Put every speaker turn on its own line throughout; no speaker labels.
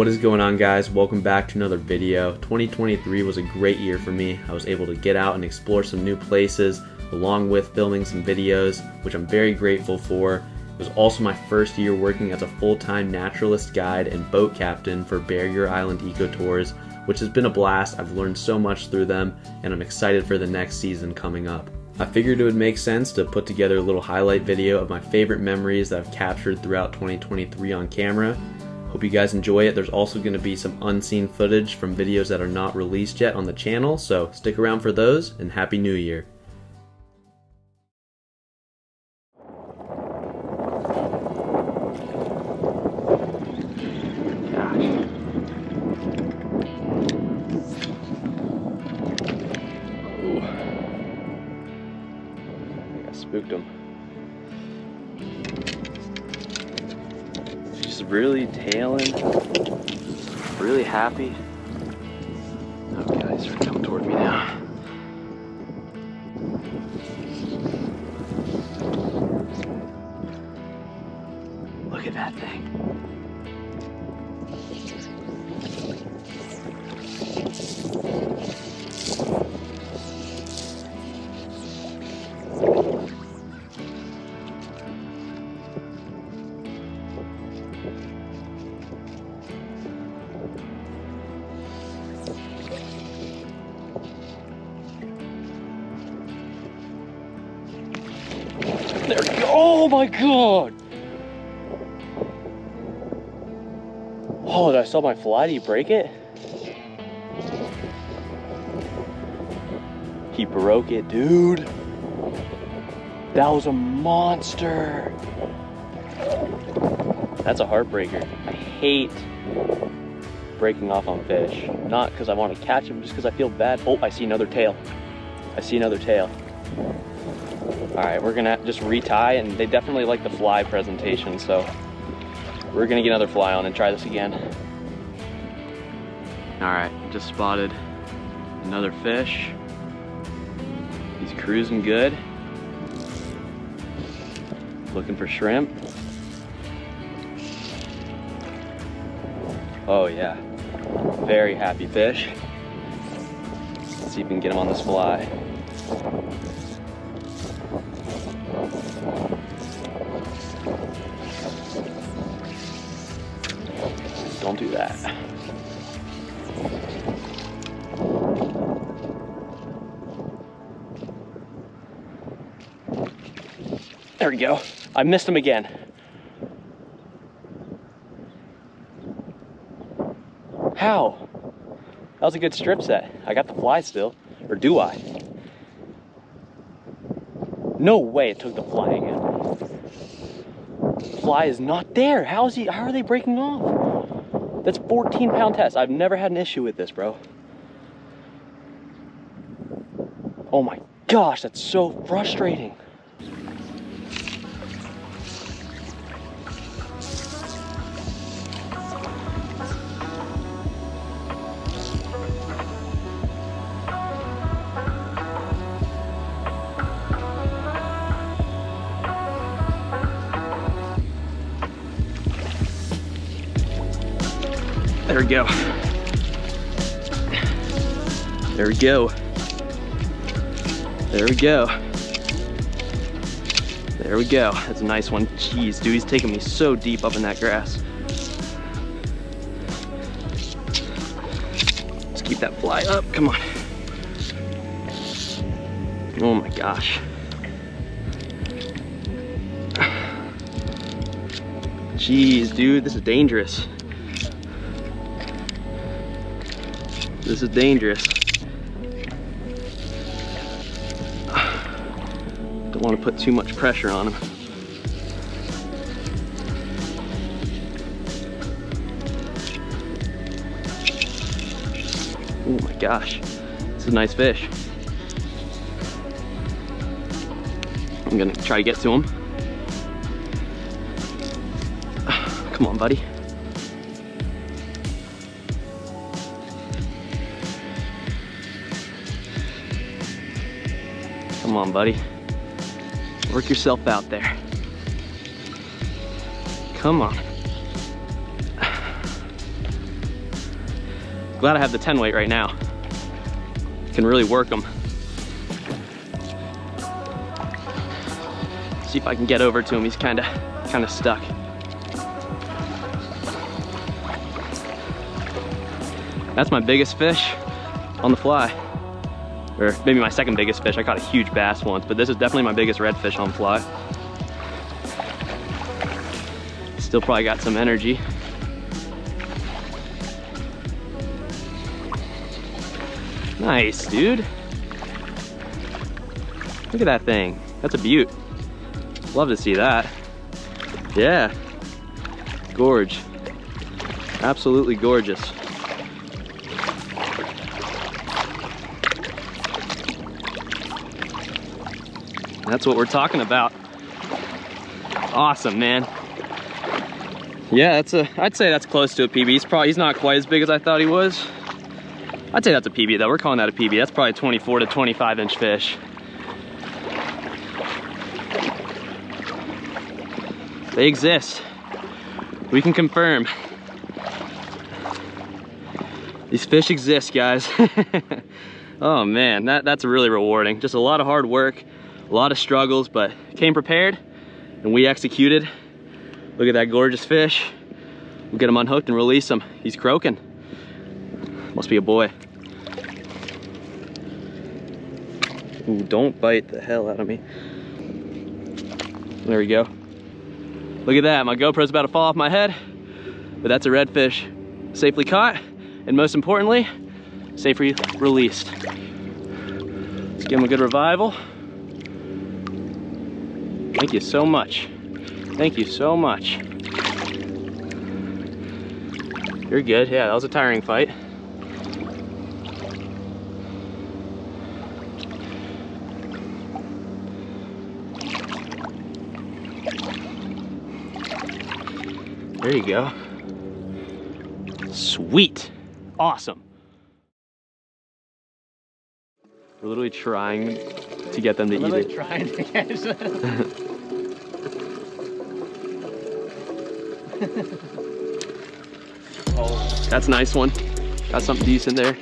What is going on guys? Welcome back to another video. 2023 was a great year for me. I was able to get out and explore some new places along with filming some videos, which I'm very grateful for. It was also my first year working as a full-time naturalist guide and boat captain for Barrier Island Eco Tours, which has been a blast. I've learned so much through them and I'm excited for the next season coming up. I figured it would make sense to put together a little highlight video of my favorite memories that I've captured throughout 2023 on camera Hope you guys enjoy it. There's also going to be some unseen footage from videos that are not released yet on the channel, so stick around for those, and Happy New Year. Really tailing, really happy. My god! Oh, did I saw my fly? Did you break it? He broke it, dude. That was a monster. That's a heartbreaker. I hate breaking off on fish. Not because I want to catch them, just because I feel bad. Oh, I see another tail. I see another tail. All right, we're gonna just retie and they definitely like the fly presentation, so we're gonna get another fly on and try this again. All right, just spotted another fish. He's cruising good. Looking for shrimp. Oh yeah, very happy fish. Let's see if we can get him on this fly. There we go. I missed him again. How? That was a good strip set. I got the fly still. Or do I? No way it took the fly again. fly is not there. How is he how are they breaking off? That's 14 pound test. I've never had an issue with this, bro. Oh my gosh, that's so frustrating. There we go. There we go. There we go. There we go. That's a nice one. Jeez, dude, he's taking me so deep up in that grass. Let's keep that fly up. Come on. Oh my gosh. Jeez, dude, this is dangerous. This is dangerous. Don't want to put too much pressure on him. Oh my gosh, it's a nice fish. I'm gonna try to get to him. Come on, buddy. On, buddy. Work yourself out there. Come on. Glad I have the 10 weight right now. Can really work them. See if I can get over to him. He's kinda, kinda stuck. That's my biggest fish on the fly. Or maybe my second biggest fish. I caught a huge bass once, but this is definitely my biggest redfish on fly. Still probably got some energy. Nice, dude. Look at that thing. That's a beaut. Love to see that. Yeah. Gorge. Absolutely gorgeous. That's what we're talking about. Awesome, man. Yeah, that's a, I'd say that's close to a PB. He's probably, he's not quite as big as I thought he was. I'd say that's a PB though. We're calling that a PB. That's probably 24 to 25 inch fish. They exist. We can confirm. These fish exist, guys. oh man, that, that's really rewarding. Just a lot of hard work, a lot of struggles, but came prepared and we executed. Look at that gorgeous fish. We'll get him unhooked and release him. He's croaking. Must be a boy. Ooh, don't bite the hell out of me. There we go. Look at that, my GoPro's about to fall off my head, but that's a redfish safely caught, and most importantly, safely released. Let's give him a good revival. Thank you so much. Thank you so much. You're good, yeah, that was a tiring fight. There you go. Sweet. Awesome. We're literally trying to get them to eat it.
trying to catch
oh, that's a nice one. Got something decent there.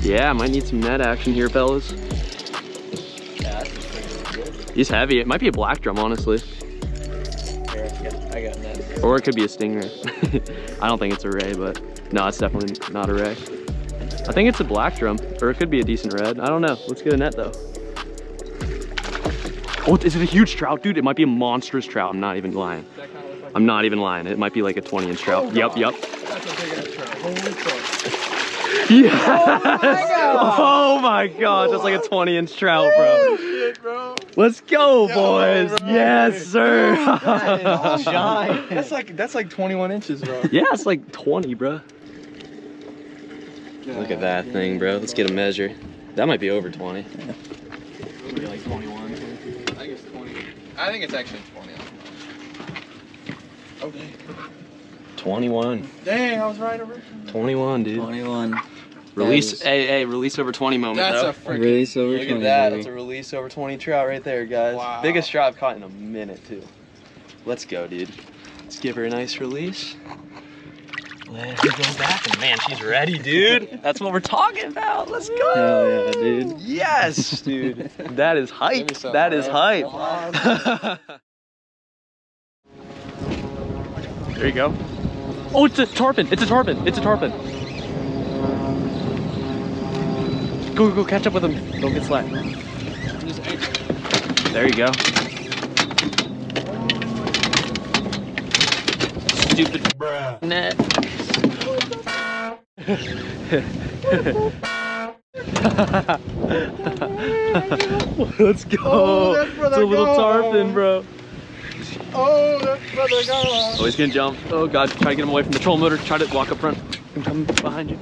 Yeah, might need some net action here, fellas. He's heavy. It might be a black drum, honestly.
Here, I got net.
Or it could be a stingray. I don't think it's a ray, but no, it's definitely not a ray. I think it's a black drum, or it could be a decent red. I don't know. Let's get a net though. Oh, is it a huge trout, dude? It might be a monstrous trout. I'm not even lying. I'm not even lying. It might be like a 20 inch trout.
Oh,
yep, yep.
That's a big ass trout. Holy fuck.
Yeah. Oh my oh god, that's like a 20 inch trout, bro.
Shit, bro.
Let's go,
Yo,
boys.
bro.
Yes, sir.
Giant. That's like that's like 21 inches, bro.
yeah, it's like 20, bro. Look at that
Yeah.
thing, bro. Let's get a measure. That might be over 20.
Maybe like 21. I think it's 20. I think it's actually 20. Okay.
21.
Dang, I was right over.
21, dude.
21.
Release,
That is-
hey, hey, release over 20 moment,
That's
though.
a freaking.
Release over
Look
20.
at that.
baby.
That's a release over 20 trout right there, guys.
Wow.
Biggest trout I've caught in a minute, too. Let's go, dude. Let's give her a nice release. Let her go back. And man, she's ready, dude. That's what we're talking about. Let's go.
Hell yeah, dude.
Yes, dude. That is hype.
me some,
That is hype. there you go. Oh, it's a tarpon. It's a tarpon. It's a tarpon. Go, go, go, catch up with him. Don't get slack. There you go. Stupid net. Let's go.
Oh,
it's a little
go.
tarpon, bro.
Oh, that's brother go.
Oh, he's gonna jump. Oh god, try to get him away from the troll motor. Try to walk up front. I'm coming behind you.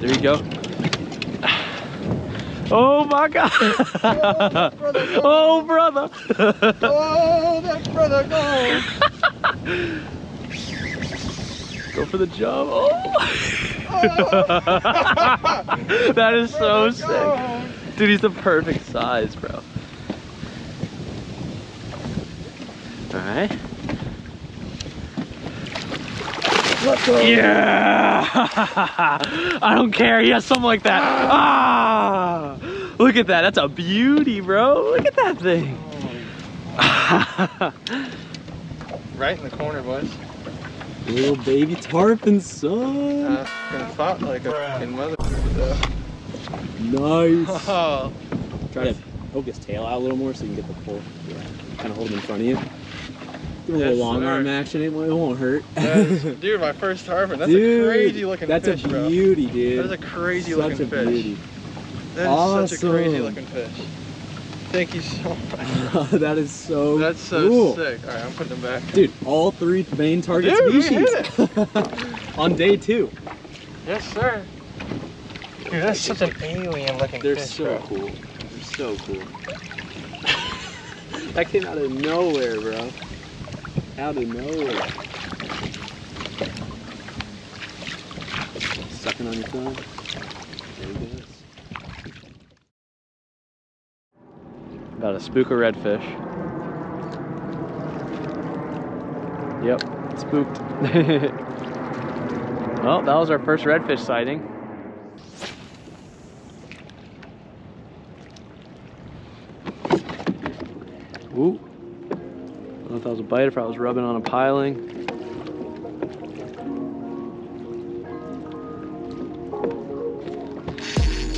There you go. Oh my god. Oh, oh brother.
Oh, that's brother go.
Go for the jump. Oh. that is so sick. Dude, he's the perfect size, bro. Alright.
Go.
Yeah! I don't care. Yes, something like that. Ah! Look at that. That's a beauty, bro. Look at that thing.
Right in the corner, boys.
Little baby tarpon, son.
Uh, fought like a fucking mother.
Nice.
Oh,
Try to poke his tail out a little more so you can get the full. Yeah. Kind of hold him in front of you. Give a little long arm action. It won't, hurt.
that's- dude, my first tarpon. That's
Dude,
a crazy looking
That's
fish, That's
a
bro.
beauty, dude.
That is a crazy
Such
looking
a
fish.
beauty.
That is such a crazy looking fish. Thank you so much.
that is so
That's so
cool.
sick. All right, I'm putting them back.
Dude, all three main target
Dude, we
species on day two.
Yes, sir. Dude, that's such an alien looking
They're
fish,
so
bro.
cool. They're so cool. that came out of nowhere, bro. Out of nowhere. Sucking on your thumb. There he goes. About a spook of redfish. Yep, spooked. well, that was our first redfish sighting. Ooh. I don't know if that was a bite, if I was rubbing on a piling.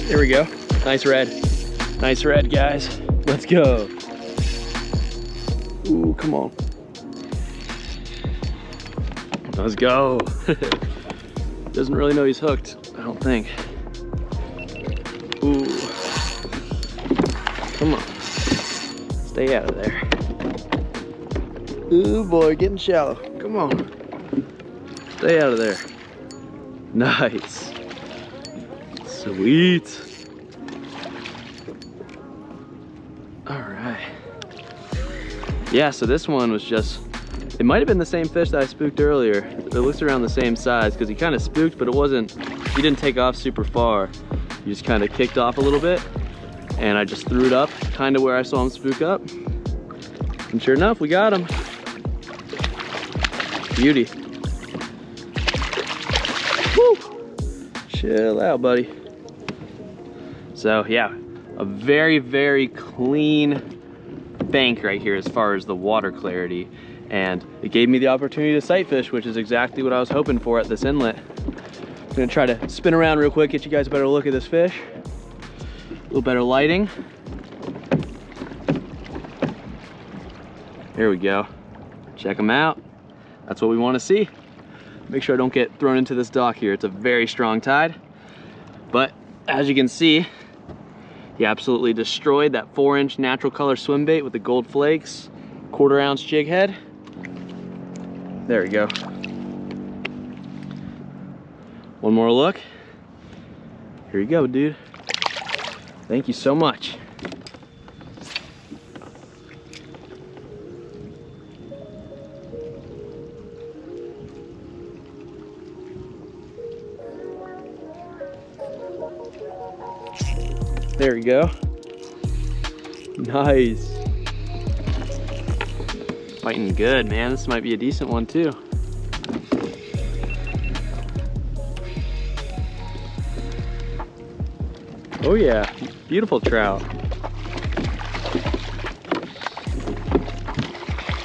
There we go. Nice red. Nice red, guys. Let's go. Ooh, come on. Let's go. Doesn't really know he's hooked, I don't think. Ooh. Come on. Stay out of there. Ooh boy, getting shallow. Come on. Stay out of there. Nice. Sweet. Yeah, so this one was just, it might have been the same fish that I spooked earlier. It looks around the same size because he kind of spooked, but it wasn't, he didn't take off super far. He just kind of kicked off a little bit and I just threw it up kind of where I saw him spook up. And sure enough, we got him. Beauty. Woo! Chill out, buddy. So yeah, a very, very clean bank right here as far as the water clarity. And it gave me the opportunity to sight fish, which is exactly what I was hoping for at this inlet. I'm gonna try to spin around real quick, get you guys a better look at this fish. A little better lighting. Here we go. Check them out. That's what we want to see. Make sure I don't get thrown into this dock here. It's a very strong tide. But as you can see, he absolutely destroyed that four inch natural color swim bait with the gold flakes, quarter ounce jig head. There we go. One more look. Here you go, dude. Thank you so much. There we go. Nice. Fighting good, man. This might be a decent one too. Oh yeah, beautiful trout.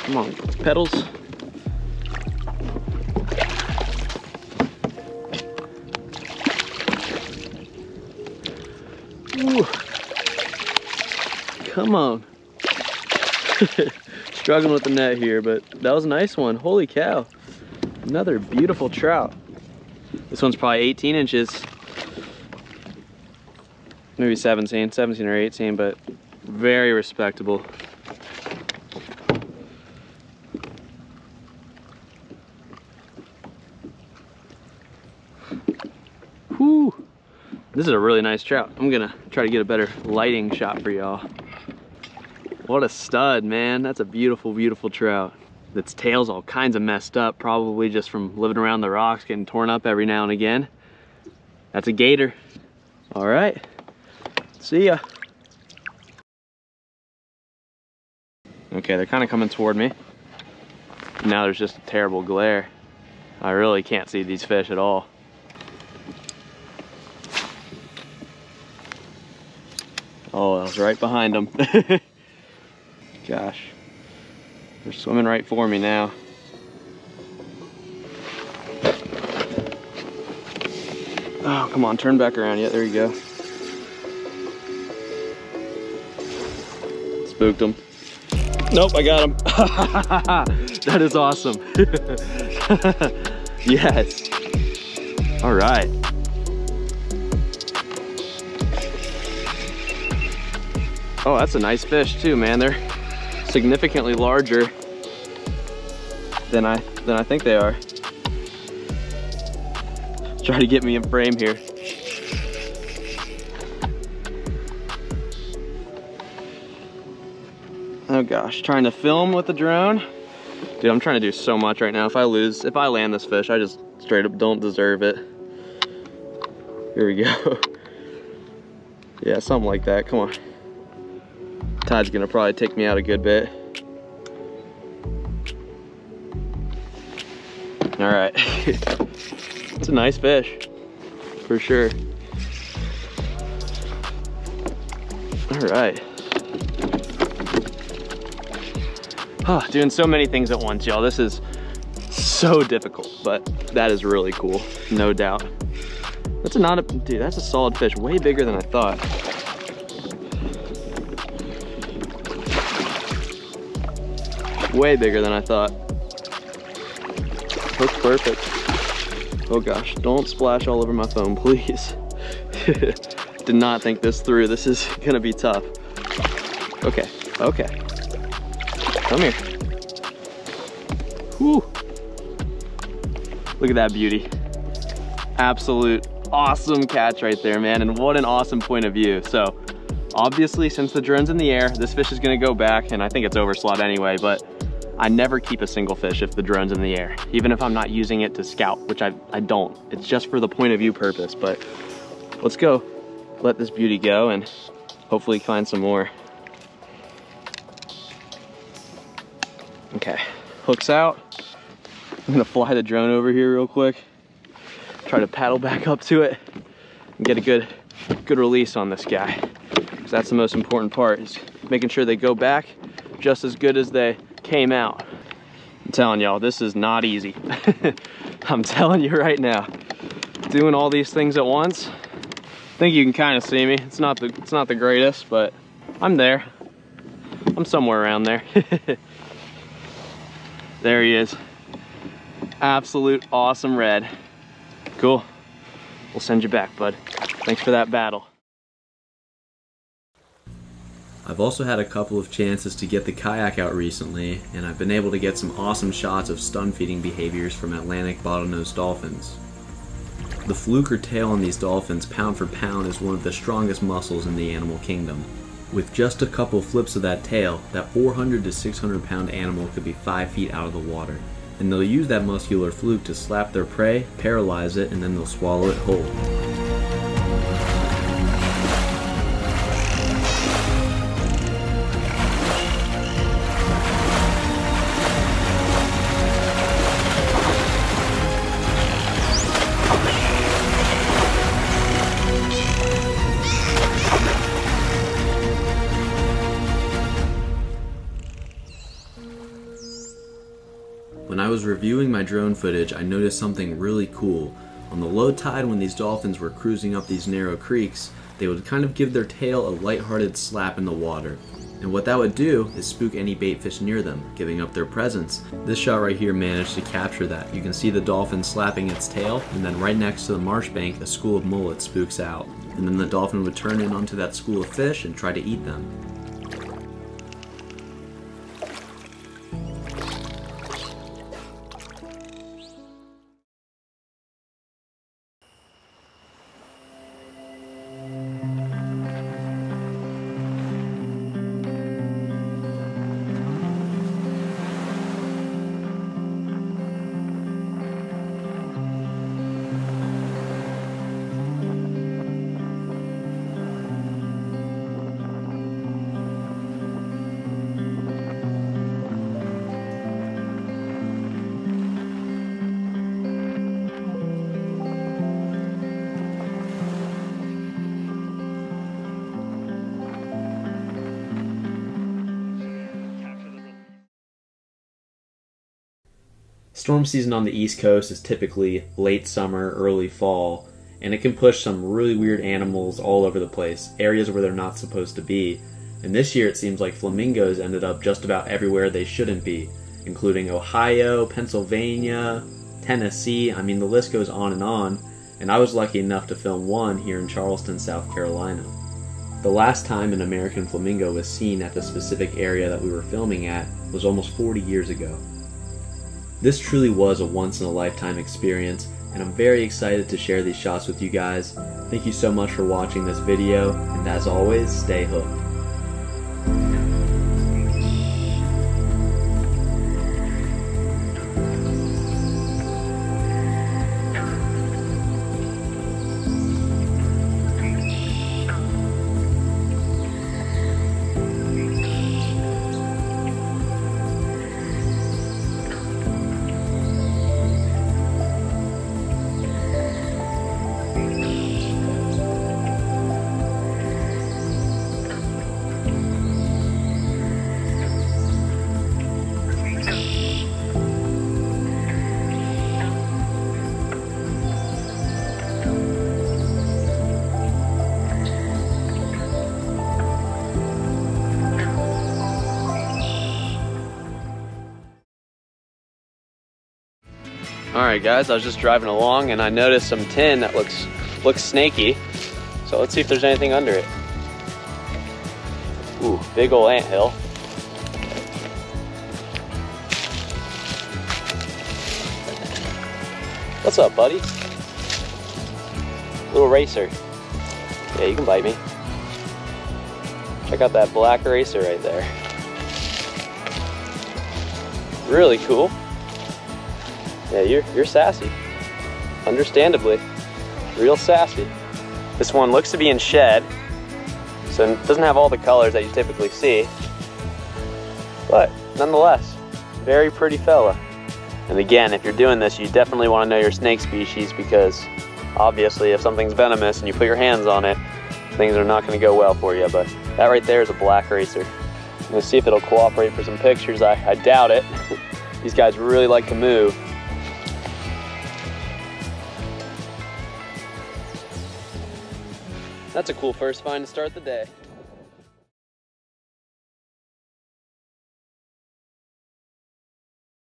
Come on, pedals. Come on. Struggling with the net here, but that was a nice one. Holy cow. Another beautiful trout. This one's probably 18 inches. Maybe 17, 17 or 18, but very respectable. Whew. This is a really nice trout. I'm gonna try to get a better lighting shot for y'all. What a stud, man. That's a beautiful, beautiful trout. Its tail's all kinds of messed up, probably just from living around the rocks, getting torn up every now and again. That's a gator. All right, see ya. Okay, they're kind of coming toward me. Now there's just a terrible glare. I really can't see these fish at all. Oh, I was right behind them. Gosh. They're swimming right for me now. Oh, come on, turn back around. Yeah, there you go. Spooked them. Nope, I got him. that is awesome. yes. All right. Oh, that's a nice fish too, man. They're significantly larger than I than I think they are. Try to get me in frame here. Oh gosh, trying to film with the drone. Dude, I'm trying to do so much right now. If I lose, if I land this fish, I just straight up don't deserve it. Here we go. yeah, something like that, come on. Tide's gonna probably take me out a good bit. All right, it's a nice fish, for sure. All right. Oh, doing so many things at once, y'all. This is so difficult, but that is really cool, no doubt. That's a not a, dude, that's a solid fish, way bigger than I thought. Way bigger than I thought. Looks perfect. Oh gosh, don't splash all over my phone, please. Did not think this through. This is gonna be tough. Okay, okay. Come here. Whew. Look at that beauty. Absolute awesome catch right there, man. And what an awesome point of view. So obviously since the drone's in the air, this fish is gonna go back and I think it's overslot anyway, but I never keep a single fish if the drone's in the air, even if I'm not using it to scout, which I, I don't. It's just for the point of view purpose, but let's go let this beauty go and hopefully find some more. Okay, hooks out. I'm gonna fly the drone over here real quick. Try to paddle back up to it and get a good, good release on this guy. Because that's the most important part, is making sure they go back just as good as they came out. I'm telling y'all, this is not easy. I'm telling you right now. Doing all these things at once. I think you can kind of see me. It's not the it's not the greatest, but I'm there. I'm somewhere around there. There he is. Absolute awesome red. Cool. We'll send you back, bud. Thanks for that battle.
I've also had a couple of chances to get the kayak out recently, and I've been able to get some awesome shots of stun feeding behaviors from Atlantic bottlenose dolphins. The fluke or tail on these dolphins, pound for pound, is one of the strongest muscles in the animal kingdom. With just a couple flips of that tail, that 400 to 600 pound animal could be 5 feet out of the water. And they'll use that muscular fluke to slap their prey, paralyze it, and then they'll swallow it whole. Reviewing my drone footage, I noticed something really cool. On the low tide when these dolphins were cruising up these narrow creeks, they would kind of give their tail a lighthearted slap in the water. And what that would do is spook any bait fish near them, giving up their presence. This shot right here managed to capture that. You can see the dolphin slapping its tail, and then right next to the marsh bank, a school of mullet spooks out. And then the dolphin would turn in onto that school of fish and try to eat them. Storm season on the East Coast is typically late summer, early fall, and it can push some really weird animals all over the place, areas where they're not supposed to be. And this year it seems like flamingos ended up just about everywhere they shouldn't be, including Ohio, Pennsylvania, Tennessee. I mean, the list goes on and on. And I was lucky enough to film one here in Charleston, South Carolina. The last time an American flamingo was seen at the specific area that we were filming at was almost 40 years ago. This truly was a once in a lifetime experience, and I'm very excited to share these shots with you guys. Thank you so much for watching this video, and as always, stay hooked.
All right, guys, I was just driving along and I noticed some tin that looks looks snaky. So let's see if there's anything under it. Ooh, big ol' ant hill. What's up, buddy? Little racer. Yeah, you can bite me. Check out that black racer right there. Really cool. Yeah, you're, you're sassy. Understandably. Real sassy. This one looks to be in shed, so it doesn't have all the colors that you typically see. But nonetheless, very pretty fella. And again, if you're doing this, you definitely want to know your snake species because obviously if something's venomous and you put your hands on it, things are not going to go well for you. But that right there is a black racer. To see if it'll cooperate for some pictures. I, I doubt it. These guys really like to move. That's a cool first find to start the day.